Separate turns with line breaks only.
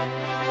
Bye.